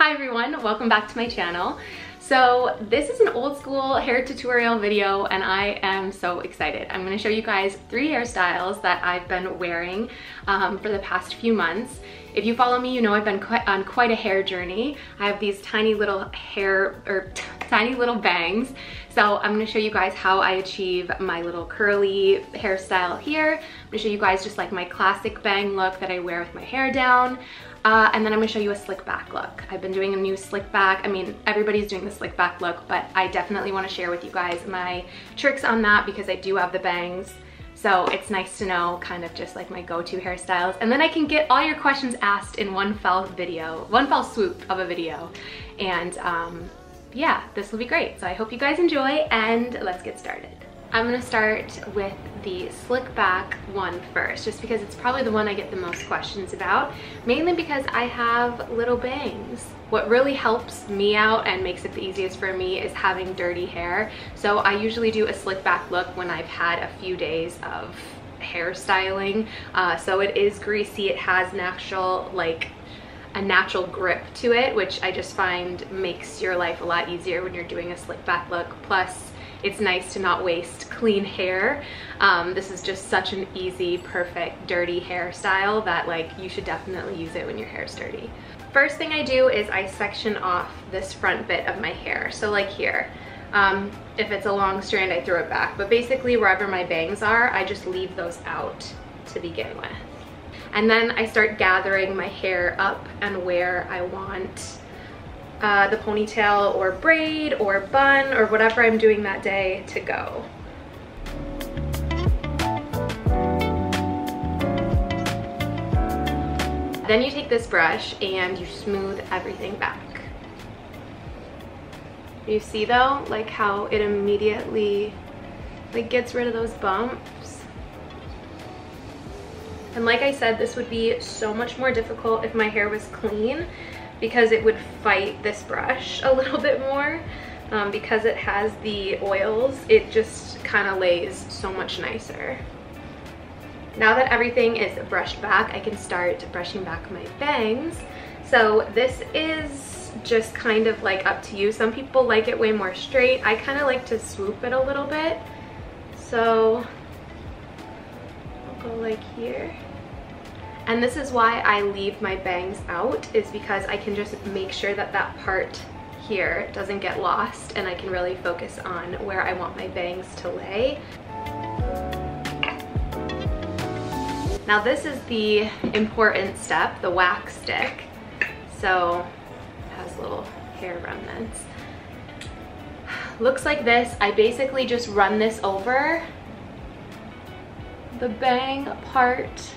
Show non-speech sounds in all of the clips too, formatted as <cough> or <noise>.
Hi everyone, welcome back to my channel. So this is an old school hair tutorial video and I am so excited. I'm gonna show you guys three hairstyles that I've been wearing um, for the past few months. If you follow me, you know I've been quite, on quite a hair journey. I have these tiny little hair, or tiny little bangs. So I'm gonna show you guys how I achieve my little curly hairstyle here. I'm gonna show you guys just like my classic bang look that I wear with my hair down. Uh, and then I'm gonna show you a slick back look. I've been doing a new slick back. I mean, everybody's doing the slick back look, but I definitely wanna share with you guys my tricks on that because I do have the bangs. So it's nice to know kind of just like my go-to hairstyles. And then I can get all your questions asked in one fell video, one fell swoop of a video. And um, yeah, this will be great. So I hope you guys enjoy and let's get started. I'm gonna start with the slick back one first, just because it's probably the one I get the most questions about, mainly because I have little bangs. What really helps me out and makes it the easiest for me is having dirty hair. So I usually do a slick back look when I've had a few days of hairstyling. Uh, so it is greasy, it has natural like a natural grip to it, which I just find makes your life a lot easier when you're doing a slick back look. Plus, it's nice to not waste clean hair. Um, this is just such an easy, perfect, dirty hairstyle that like you should definitely use it when your hair's dirty. First thing I do is I section off this front bit of my hair. So like here, um, if it's a long strand, I throw it back. But basically wherever my bangs are, I just leave those out to begin with. And then I start gathering my hair up and where I want uh, the ponytail or braid or bun or whatever I'm doing that day to go. Then you take this brush and you smooth everything back. You see though, like how it immediately like gets rid of those bumps. And like I said, this would be so much more difficult if my hair was clean because it would fight this brush a <laughs> little bit more. Um, because it has the oils, it just kind of lays so much nicer. Now that everything is brushed back, I can start brushing back my bangs. So this is just kind of like up to you. Some people like it way more straight. I kind of like to swoop it a little bit. So I'll go like here. And this is why I leave my bangs out is because I can just make sure that that part here doesn't get lost and I can really focus on where I want my bangs to lay. Now this is the important step, the wax stick. So it has little hair remnants. Looks like this. I basically just run this over the bang part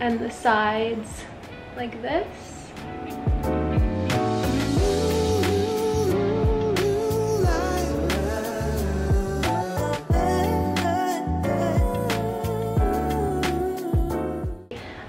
and the sides like this.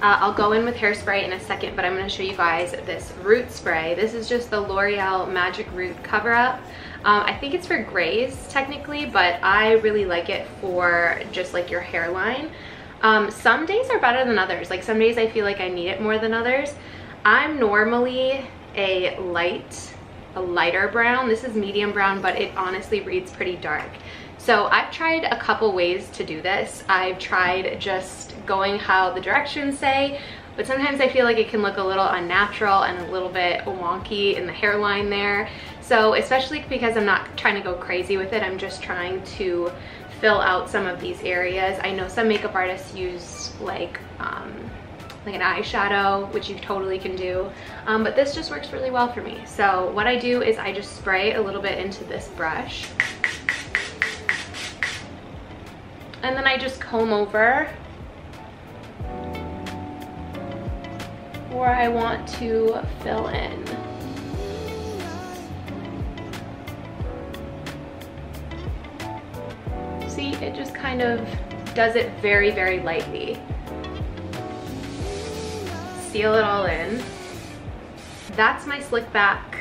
Uh, I'll go in with hairspray in a second, but I'm gonna show you guys this root spray. This is just the L'Oreal Magic Root Cover Up. Um, I think it's for grays technically, but I really like it for just like your hairline. Um, some days are better than others. Like some days I feel like I need it more than others. I'm normally a light, a lighter brown. This is medium brown, but it honestly reads pretty dark. So I've tried a couple ways to do this. I've tried just going how the directions say, but sometimes I feel like it can look a little unnatural and a little bit wonky in the hairline there. So especially because I'm not trying to go crazy with it, I'm just trying to fill out some of these areas. I know some makeup artists use like um, like an eyeshadow, which you totally can do. Um, but this just works really well for me. So what I do is I just spray a little bit into this brush. And then I just comb over where I want to fill in. See, it just kind of does it very, very lightly. Seal it all in. That's my slick back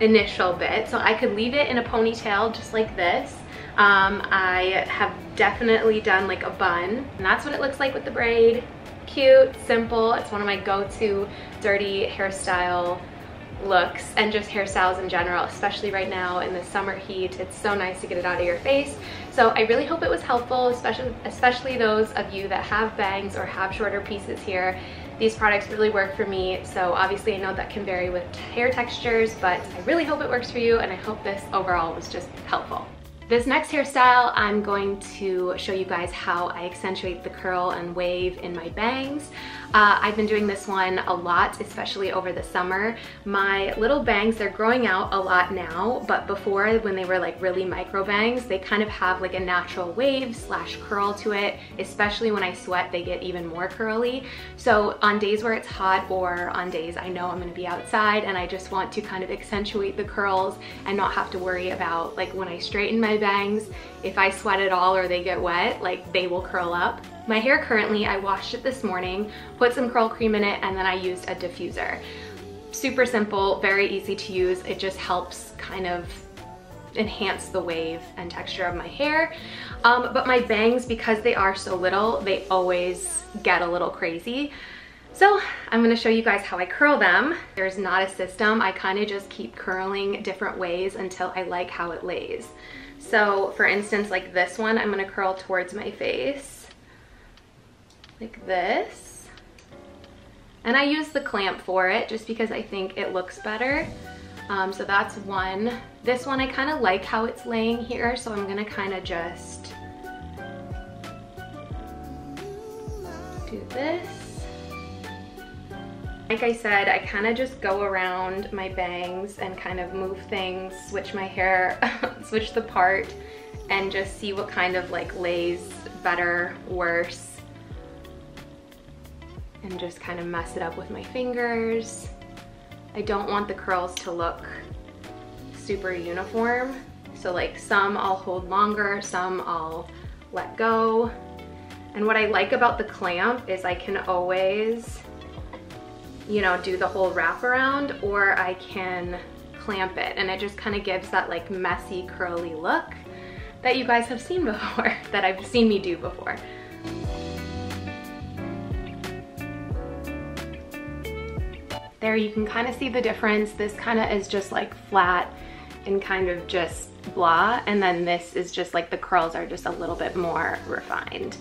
initial bit. So I could leave it in a ponytail just like this. Um, I have definitely done like a bun and that's what it looks like with the braid. Cute, simple. It's one of my go-to dirty hairstyle looks and just hairstyles in general, especially right now in the summer heat. It's so nice to get it out of your face. So I really hope it was helpful, especially, especially those of you that have bangs or have shorter pieces here. These products really work for me, so obviously I know that can vary with hair textures, but I really hope it works for you and I hope this overall was just helpful. This next hairstyle, I'm going to show you guys how I accentuate the curl and wave in my bangs. Uh, I've been doing this one a lot, especially over the summer. My little bangs, they're growing out a lot now, but before when they were like really micro bangs, they kind of have like a natural wave slash curl to it, especially when I sweat, they get even more curly. So on days where it's hot or on days I know I'm gonna be outside and I just want to kind of accentuate the curls and not have to worry about like when I straighten my bangs, if I sweat at all or they get wet, like they will curl up. My hair currently, I washed it this morning, put some curl cream in it, and then I used a diffuser. Super simple, very easy to use. It just helps kind of enhance the wave and texture of my hair. Um, but my bangs, because they are so little, they always get a little crazy. So I'm gonna show you guys how I curl them. There's not a system. I kind of just keep curling different ways until I like how it lays. So for instance, like this one, I'm gonna curl towards my face, like this. And I use the clamp for it just because I think it looks better. Um, so that's one. This one, I kind of like how it's laying here, so I'm gonna kind of just do this. Like I said, I kind of just go around my bangs and kind of move things, switch my hair, <laughs> switch the part, and just see what kind of like lays better, worse, and just kind of mess it up with my fingers. I don't want the curls to look super uniform. So like some I'll hold longer, some I'll let go. And what I like about the clamp is I can always you know, do the whole wraparound or I can clamp it and it just kind of gives that like messy curly look that you guys have seen <laughs> before, that I've seen me do before. There you can kind of see the difference. This kind of is just like flat and kind of just blah and then this is just like the curls are just a little bit more refined.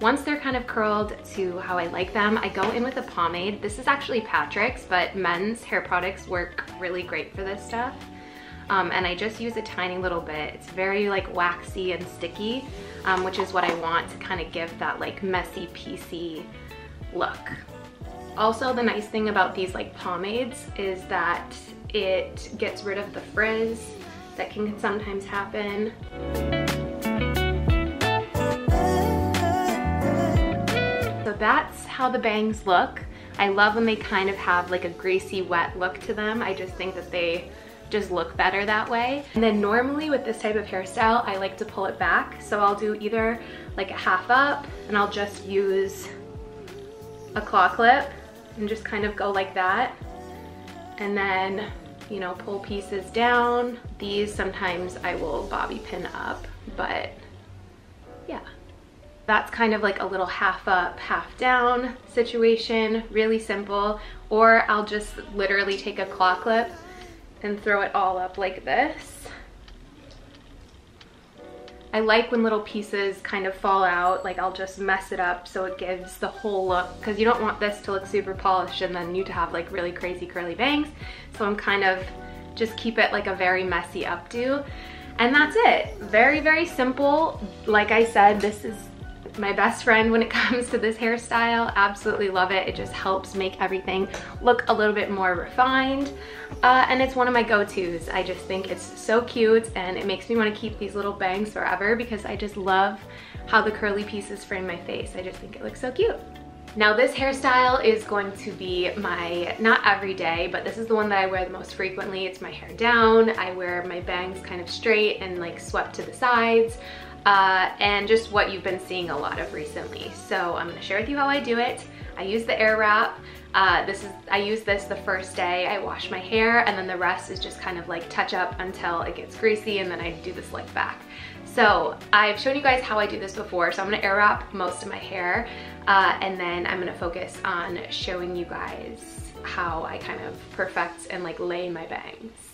Once they're kind of curled to how I like them, I go in with a pomade. This is actually Patrick's, but men's hair products work really great for this stuff. Um, and I just use a tiny little bit. It's very like waxy and sticky, um, which is what I want to kind of give that like messy, piecey look. Also, the nice thing about these like pomades is that it gets rid of the frizz that can sometimes happen. That's how the bangs look. I love when they kind of have like a greasy wet look to them. I just think that they just look better that way. And then normally with this type of hairstyle, I like to pull it back. So I'll do either like a half up and I'll just use a claw clip and just kind of go like that. And then, you know, pull pieces down. These sometimes I will bobby pin up, but yeah that's kind of like a little half up, half down situation, really simple. Or I'll just literally take a claw clip and throw it all up like this. I like when little pieces kind of fall out, like I'll just mess it up so it gives the whole look, because you don't want this to look super polished and then you to have like really crazy curly bangs. So I'm kind of just keep it like a very messy updo. And that's it. Very, very simple. Like I said, this is my best friend when it <laughs> comes to this hairstyle. Absolutely love it. It just helps make everything look a little bit more refined. Uh, and it's one of my go-tos. I just think it's so cute and it makes me want to keep these little bangs forever because I just love how the curly pieces frame my face. I just think it looks so cute. Now this hairstyle is going to be my, not every day, but this is the one that I wear the most frequently. It's my hair down. I wear my bangs kind of straight and like swept to the sides uh, and just what you've been seeing a lot of recently. So I'm gonna share with you how I do it. I use the Airwrap. Uh, this is I use this the first day I wash my hair and then the rest is just kind of like touch up until it gets greasy and then I do the slick back. So So I've shown you guys how I do this before, so I'm gonna air wrap most of my hair, uh, and then I'm gonna focus on showing you guys how I kind of perfect and like lay my bangs.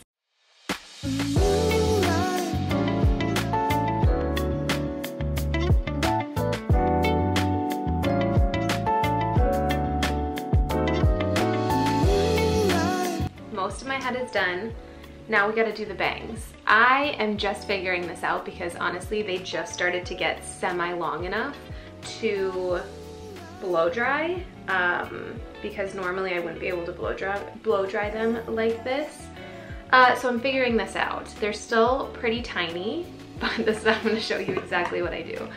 My head is done. Now we gotta do the bangs. I am just figuring this out because honestly, they just started to get semi-long enough to blow dry um, because normally I wouldn't be able to blow dry, blow dry them like this. Uh, so I'm figuring this out. They're still pretty tiny, <laughs> but this is I'm gonna show you exactly what I do.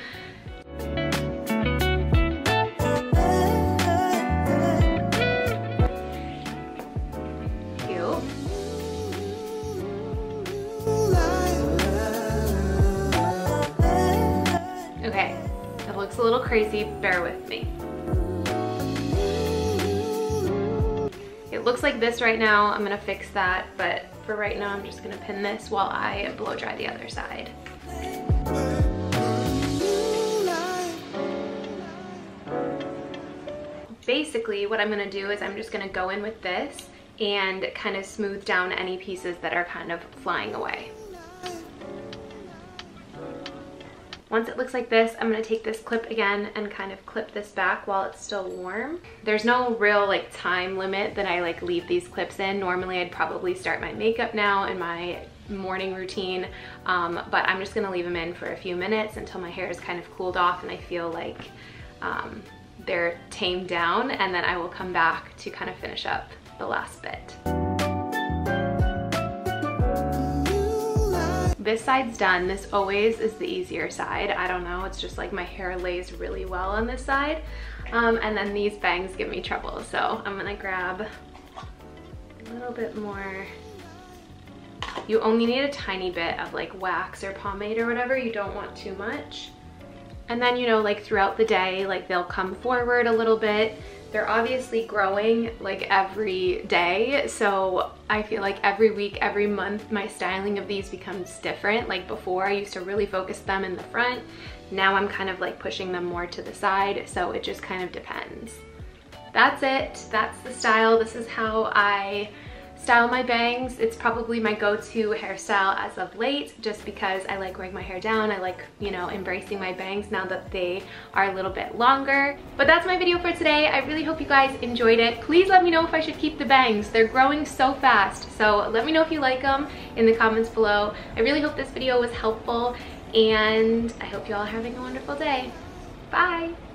A little crazy, bear with me. It looks like this right now, I'm gonna fix that, but for right now I'm just gonna pin this while I blow dry the other side. Basically what I'm gonna do is I'm just gonna go in with this and kind of smooth down any pieces that are kind of flying away. Once it looks like this, I'm gonna take this clip again and kind of clip this back while it's still warm. There's no real like time limit that I like leave these clips in. Normally I'd probably start my makeup now and my morning routine, um, but I'm just gonna leave them in for a few minutes until my hair is kind of cooled off and I feel like um, they're tamed down and then I will come back to kind of finish up the last bit. This side's done. This always is the easier side. I don't know, it's just like my hair lays really well on this side. Um, and then these bangs give me trouble. So I'm gonna grab a little bit more. You only need a tiny bit of like wax or pomade or whatever. You don't want too much. And then, you know, like throughout the day, like they'll come forward a little bit they're obviously growing like every day. So I feel like every week, every month, my styling of these becomes different. Like before I used to really focus them in the front. Now I'm kind of like pushing them more to the side. So it just kind of depends. That's it. That's the style. This is how I style my bangs. It's probably my go-to hairstyle as of late just because I like wearing my hair down. I like, you know, embracing my bangs now that they are a little bit longer. But that's my video for today. I really hope you guys enjoyed it. Please let me know if I should keep the bangs. They're growing so fast. So let me know if you like them in the comments below. I really hope this video was helpful and I hope you all are having a wonderful day. Bye!